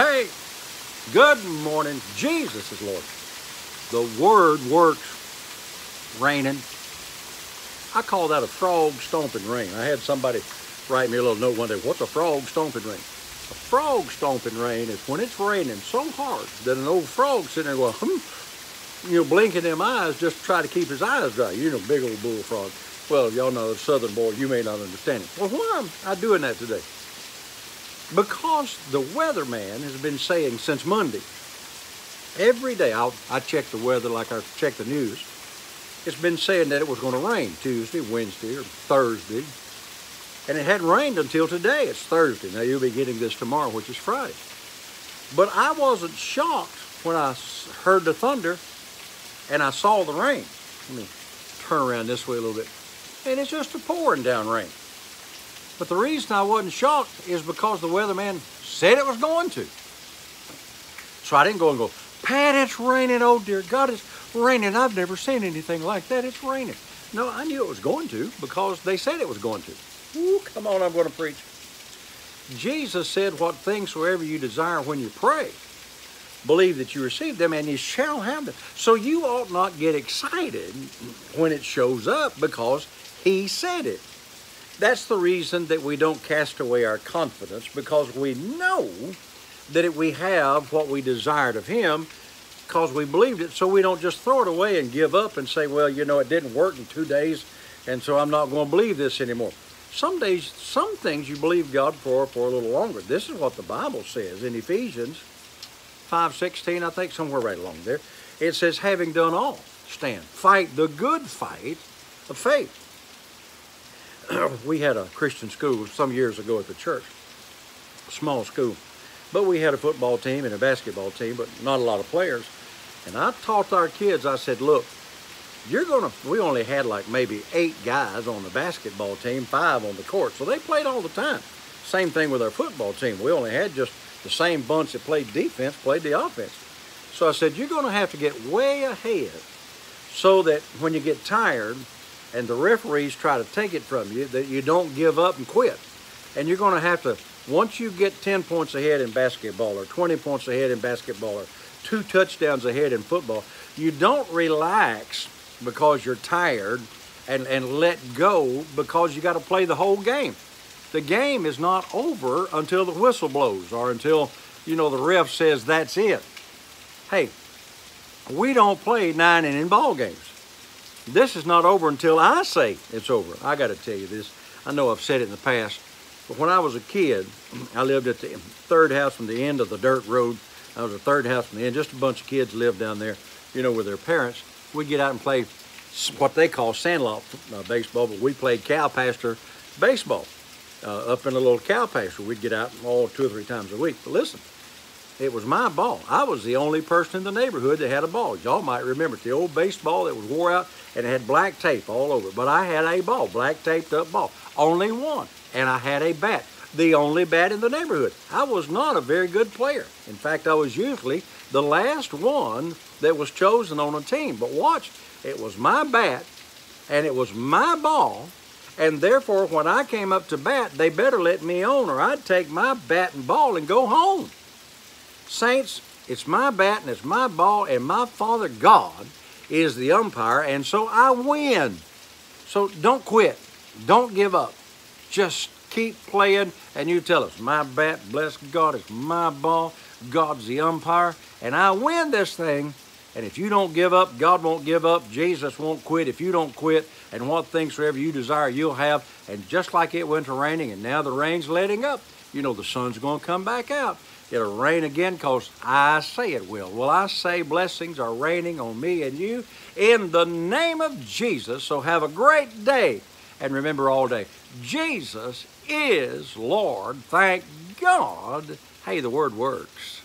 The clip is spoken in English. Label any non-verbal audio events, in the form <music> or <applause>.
Hey, good morning. Jesus is Lord. The Word works. Raining. I call that a frog stomping rain. I had somebody write me a little note one day. What's a frog stomping rain? A frog stomping rain is when it's raining so hard that an old frog sitting there going, hmm, you know, blinking them eyes just to try to keep his eyes dry. You know, big old bullfrog. Well, y'all know, the southern boy, you may not understand it. Well, why am I doing that today? Because the weatherman has been saying since Monday, every day, I'll, I check the weather like I check the news, it's been saying that it was going to rain Tuesday, Wednesday, or Thursday. And it hadn't rained until today. It's Thursday. Now, you'll be getting this tomorrow, which is Friday. But I wasn't shocked when I heard the thunder and I saw the rain. Let me turn around this way a little bit and it's just a pouring down rain. But the reason I wasn't shocked is because the weatherman said it was going to. So I didn't go and go, Pat, it's raining. Oh, dear God, it's raining. I've never seen anything like that. It's raining. No, I knew it was going to because they said it was going to. Ooh, come on, I'm going to preach. Jesus said, What things soever you desire when you pray, believe that you receive them and you shall have them. So you ought not get excited when it shows up because he said it. That's the reason that we don't cast away our confidence because we know that we have what we desired of Him because we believed it. So we don't just throw it away and give up and say, well, you know, it didn't work in two days and so I'm not going to believe this anymore. Some days, some things you believe God for for a little longer. This is what the Bible says in Ephesians 5.16, I think, somewhere right along there. It says, having done all, stand. Fight the good fight of faith. <clears throat> we had a Christian school some years ago at the church, small school. But we had a football team and a basketball team, but not a lot of players. And I taught our kids, I said, look, you're going to, we only had like maybe eight guys on the basketball team, five on the court. So they played all the time. Same thing with our football team. We only had just the same bunch that played defense, played the offense. So I said, you're going to have to get way ahead so that when you get tired, and the referees try to take it from you, that you don't give up and quit. And you're going to have to, once you get 10 points ahead in basketball or 20 points ahead in basketball or two touchdowns ahead in football, you don't relax because you're tired and, and let go because you got to play the whole game. The game is not over until the whistle blows or until, you know, the ref says that's it. Hey, we don't play nine inning ball games. This is not over until I say it's over. I got to tell you this. I know I've said it in the past, but when I was a kid, <clears throat> I lived at the third house from the end of the dirt road. I was the third house from the end. Just a bunch of kids lived down there, you know, with their parents. We'd get out and play what they call sandlot uh, baseball, but we played cow pasture baseball uh, up in a little cow pasture. We'd get out all two or three times a week. But listen, it was my ball. I was the only person in the neighborhood that had a ball. Y'all might remember it, the old baseball that was wore out and it had black tape all over it. But I had a ball, black taped up ball. Only one. And I had a bat. The only bat in the neighborhood. I was not a very good player. In fact, I was usually the last one that was chosen on a team. But watch, it was my bat and it was my ball. And therefore, when I came up to bat, they better let me on or I'd take my bat and ball and go home. Saints, it's my bat and it's my ball, and my Father God is the umpire, and so I win. So don't quit. Don't give up. Just keep playing, and you tell us, my bat, bless God, it's my ball. God's the umpire, and I win this thing. And if you don't give up, God won't give up. Jesus won't quit if you don't quit. And what things soever you desire, you'll have. And just like it went to raining, and now the rain's letting up, you know the sun's going to come back out. It'll rain again because I say it will. Well, I say blessings are raining on me and you in the name of Jesus. So have a great day. And remember all day, Jesus is Lord. Thank God. Hey, the word works.